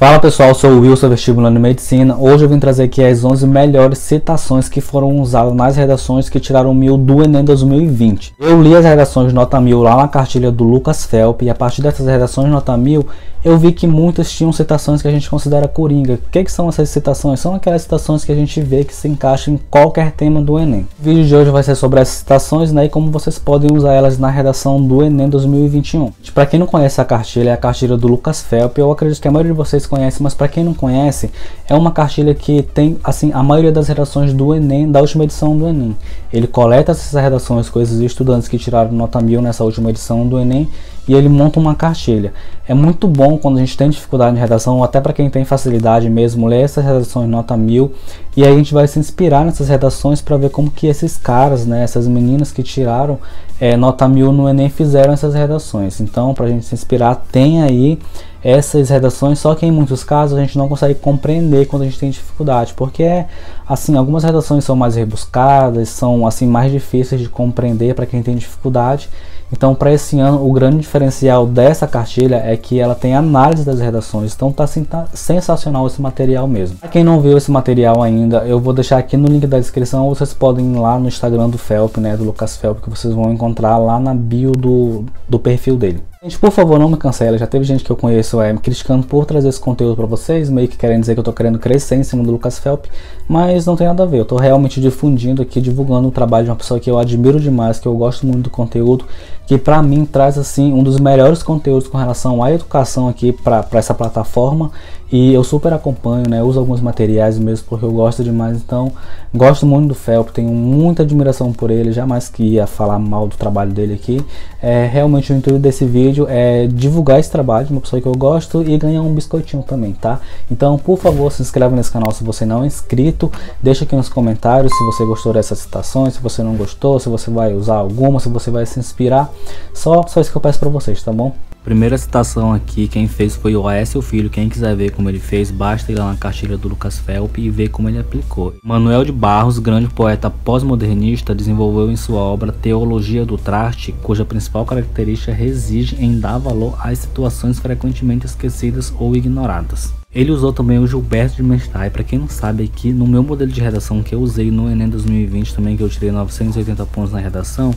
Fala pessoal, sou o Wilson Vestibulando de Medicina. Hoje eu vim trazer aqui as 11 melhores citações que foram usadas nas redações que tiraram mil do Enem 2020. Eu li as redações nota mil lá na cartilha do Lucas Felp e a partir dessas redações nota mil eu vi que muitas tinham citações que a gente considera coringa. O que, que são essas citações? São aquelas citações que a gente vê que se encaixam em qualquer tema do Enem. O vídeo de hoje vai ser sobre essas citações né, e como vocês podem usar elas na redação do Enem 2021. Para quem não conhece a cartilha, é a cartilha do Lucas Felp. Eu acredito que a maioria de vocês conhece, mas para quem não conhece, é uma cartilha que tem assim a maioria das redações do Enem, da última edição do Enem. Ele coleta essas redações com esses estudantes que tiraram nota mil nessa última edição do Enem e ele monta uma cartilha. É muito bom quando a gente tem dificuldade em redação, até para quem tem facilidade mesmo, ler essas redações nota mil e aí a gente vai se inspirar nessas redações para ver como que esses caras, né, essas meninas que tiraram é, nota mil no Enem fizeram essas redações. Então, para a gente se inspirar, tem aí essas redações, só que em muitos casos a gente não consegue compreender quando a gente tem dificuldade, porque assim, algumas redações são mais rebuscadas, são assim mais difíceis de compreender para quem tem dificuldade. Então, para esse ano, o grande diferencial dessa cartilha é que ela tem análise das redações. Então, tá, tá sensacional esse material mesmo. Para quem não viu esse material ainda, eu vou deixar aqui no link da descrição. Vocês podem ir lá no Instagram do Felp, né, do Lucas Felp, que vocês vão encontrar lá na bio do, do perfil dele. Gente, por favor, não me cancele. Já teve gente que eu conheço é, me criticando por trazer esse conteúdo para vocês, meio que querendo dizer que eu tô querendo crescer em cima do Lucas Felp, mas não tem nada a ver. Eu tô realmente difundindo aqui, divulgando o trabalho de uma pessoa que eu admiro demais, que eu gosto muito do conteúdo, que para mim traz assim um dos melhores conteúdos com relação à educação aqui para essa plataforma e eu super acompanho, né? Uso alguns materiais mesmo porque eu gosto demais. Então, gosto muito do Felp, tenho muita admiração por ele. Jamais que ia falar mal do trabalho dele aqui. É, realmente o intuito desse vídeo é divulgar esse trabalho de uma pessoa que eu gosto e ganhar um biscoitinho também, tá? Então, por favor, se inscreva nesse canal se você não é inscrito. Deixa aqui nos comentários se você gostou dessas citações, se você não gostou, se você vai usar alguma, se você vai se inspirar. Só, só isso que eu peço para vocês, tá bom? Primeira citação aqui, quem fez foi o Aécio Filho. Quem quiser ver como ele fez, basta ir lá na cartilha do Lucas Felp e ver como ele aplicou. Manuel de Barros, grande poeta pós-modernista, desenvolveu em sua obra Teologia do Traste, cuja principal característica reside em dar valor às situações frequentemente esquecidas ou ignoradas. Ele usou também o Gilberto de Mestai, para quem não sabe aqui, no meu modelo de redação que eu usei no Enem 2020 também, que eu tirei 980 pontos na redação,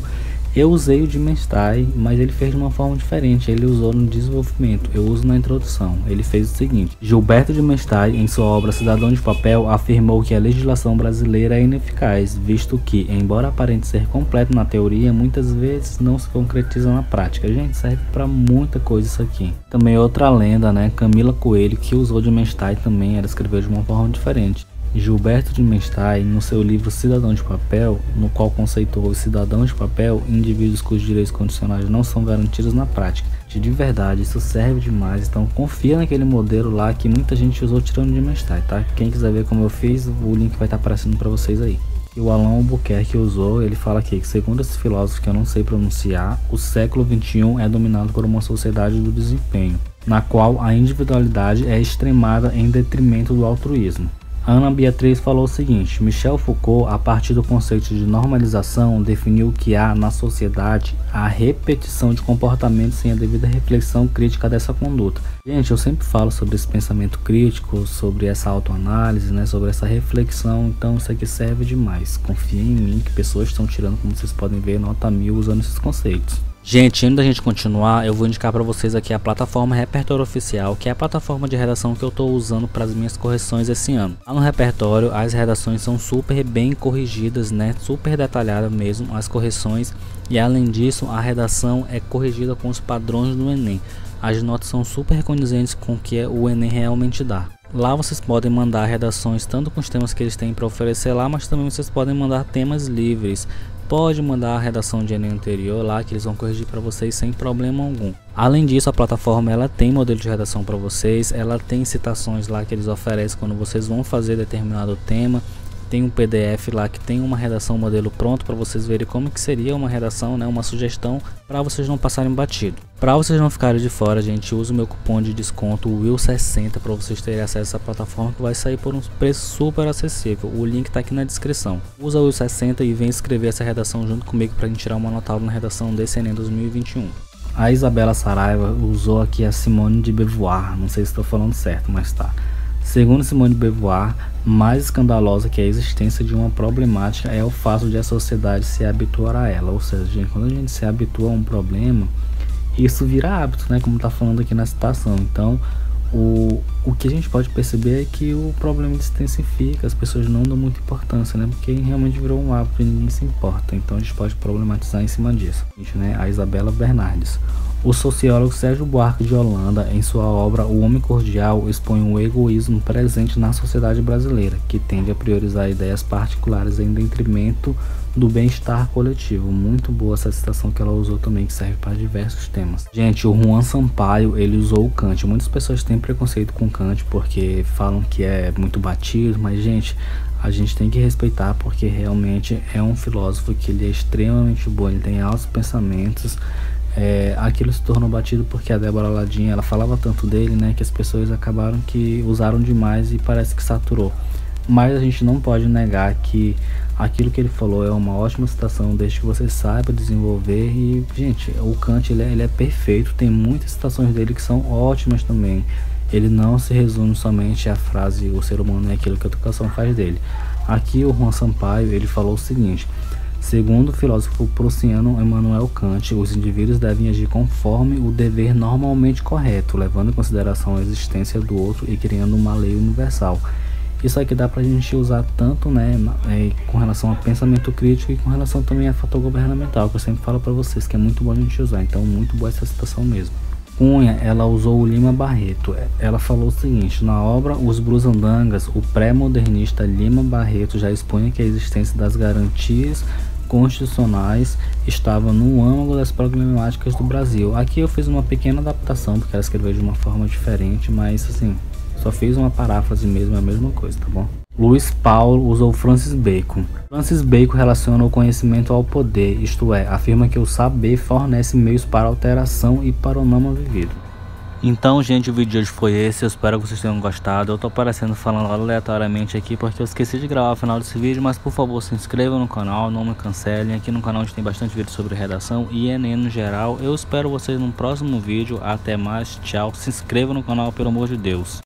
eu usei o de Mestai, mas ele fez de uma forma diferente. Ele usou no desenvolvimento, eu uso na introdução. Ele fez o seguinte: Gilberto de Mestai, em sua obra Cidadão de Papel, afirmou que a legislação brasileira é ineficaz, visto que, embora aparente ser completo na teoria, muitas vezes não se concretiza na prática. Gente, serve para muita coisa isso aqui. Também outra lenda, né? Camila Coelho, que usou de Mestai também, ela escreveu de uma forma diferente. Gilberto de Mestai, no seu livro Cidadão de Papel, no qual conceituou os cidadãos de papel, indivíduos cujos direitos condicionais não são garantidos na prática. De verdade, isso serve demais, então confia naquele modelo lá que muita gente usou tirando de Mestai, tá? Quem quiser ver como eu fiz, o link vai estar aparecendo para vocês aí. E o Alain Albuquerque usou, ele fala aqui que segundo esses filósofos que eu não sei pronunciar, o século XXI é dominado por uma sociedade do desempenho, na qual a individualidade é extremada em detrimento do altruísmo. Ana Beatriz falou o seguinte: Michel Foucault, a partir do conceito de normalização, definiu que há na sociedade a repetição de comportamentos sem a devida reflexão crítica dessa conduta. Gente, eu sempre falo sobre esse pensamento crítico, sobre essa autoanálise, né, sobre essa reflexão, então isso aqui serve demais. Confiem em mim que pessoas estão tirando, como vocês podem ver, nota mil usando esses conceitos. Gente, antes da gente continuar, eu vou indicar para vocês aqui a plataforma Repertório Oficial, que é a plataforma de redação que eu estou usando para as minhas correções esse ano. Lá no repertório, as redações são super bem corrigidas, né? Super detalhada mesmo as correções e além disso, a redação é corrigida com os padrões do Enem. As notas são super condizentes com o que o Enem realmente dá. Lá vocês podem mandar redações tanto com os temas que eles têm para oferecer lá, mas também vocês podem mandar temas livres pode mandar a redação de Enem anterior lá que eles vão corrigir para vocês sem problema algum. Além disso, a plataforma ela tem modelo de redação para vocês, ela tem citações lá que eles oferecem quando vocês vão fazer determinado tema tem um PDF lá que tem uma redação modelo pronto para vocês verem como que seria uma redação, né, uma sugestão para vocês não passarem batido. Para vocês não ficarem de fora, gente, usa o meu cupom de desconto WIL60 para vocês terem acesso a essa plataforma que vai sair por um preço super acessível. O link está aqui na descrição. Usa o WIL60 e vem escrever essa redação junto comigo para a gente tirar uma nota na redação desse Enem 2021. A Isabela Saraiva usou aqui a Simone de Beauvoir, não sei se estou falando certo, mas tá. Segundo Simone de Beauvoir, mais escandalosa que a existência de uma problemática é o fato de a sociedade se habituar a ela. Ou seja, gente, quando a gente se habitua a um problema, isso vira hábito, né? Como está falando aqui na citação. Então, o, o que a gente pode perceber é que o problema se intensifica, as pessoas não dão muita importância, né? Porque realmente virou um hábito e ninguém se importa. Então a gente pode problematizar em cima disso. Né? A Isabela Bernardes. O sociólogo Sérgio Buarque de Holanda, em sua obra O Homem Cordial, expõe o egoísmo presente na sociedade brasileira, que tende a priorizar ideias particulares em detrimento do bem-estar coletivo. Muito boa essa citação que ela usou também, que serve para diversos temas. Gente, o Juan Sampaio, ele usou o Kant. Muitas pessoas têm preconceito com Kant porque falam que é muito batido, mas gente, a gente tem que respeitar porque realmente é um filósofo que ele é extremamente bom, ele tem altos pensamentos é, aquilo se tornou batido porque a Débora Ladinha ela falava tanto dele, né, que as pessoas acabaram que usaram demais e parece que saturou. Mas a gente não pode negar que aquilo que ele falou é uma ótima citação, desde que você saiba desenvolver. E, gente, o Kant ele é, ele é perfeito, tem muitas citações dele que são ótimas também. Ele não se resume somente à frase o ser humano é aquilo que a educação faz dele. Aqui o Juan Sampaio ele falou o seguinte: Segundo o filósofo prussiano Emmanuel Kant, os indivíduos devem agir conforme o dever normalmente correto, levando em consideração a existência do outro e criando uma lei universal. Isso aqui dá pra gente usar tanto, né, é, com relação ao pensamento crítico e com relação também a fator governamental, que eu sempre falo para vocês que é muito bom a gente usar. Então, muito boa essa citação mesmo. Cunha, ela usou o Lima Barreto. Ela falou o seguinte: na obra Os Brusandangas, o pré-modernista Lima Barreto já expunha que a existência das garantias constitucionais estava no âmago das problemáticas do Brasil. Aqui eu fiz uma pequena adaptação, porque ela escreveu de uma forma diferente, mas assim, só fiz uma paráfrase mesmo, é a mesma coisa, tá bom? Luiz Paulo usou Francis Bacon. Francis Bacon relaciona o conhecimento ao poder, isto é, afirma que o saber fornece meios para alteração e para o não vivido. Então, gente, o vídeo de hoje foi esse. Eu espero que vocês tenham gostado. Eu tô aparecendo falando aleatoriamente aqui porque eu esqueci de gravar o final desse vídeo. Mas, por favor, se inscrevam no canal, não me cancelem. Aqui no canal a gente tem bastante vídeo sobre redação e Enem no geral. Eu espero vocês no próximo vídeo. Até mais, tchau. Se inscreva no canal, pelo amor de Deus.